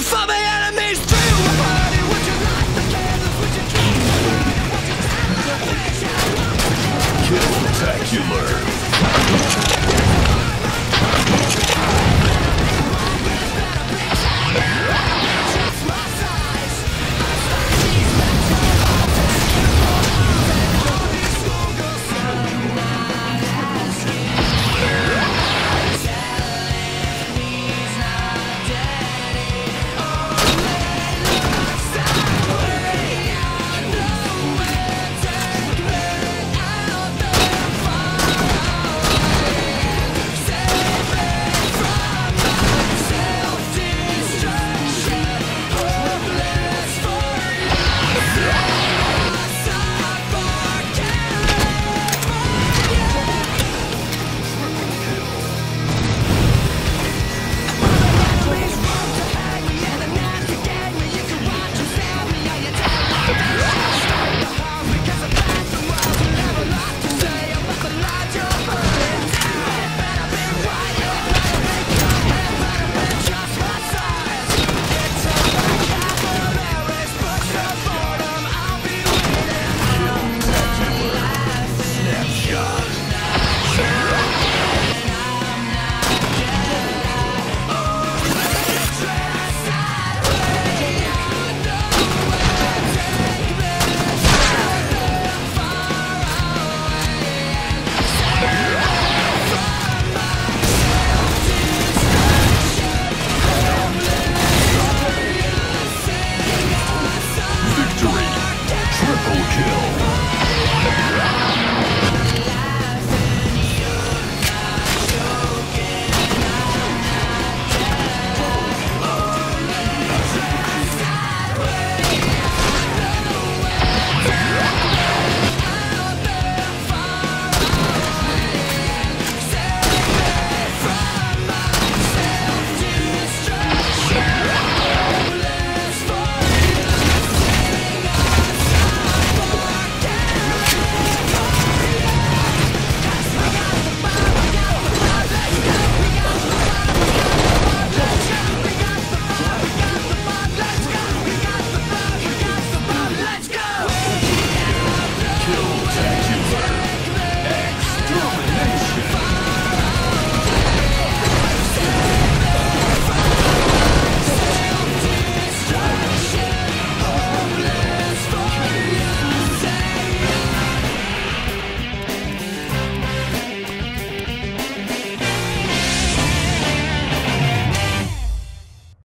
for my enemies to burn it with your life with your dreams Spectacular.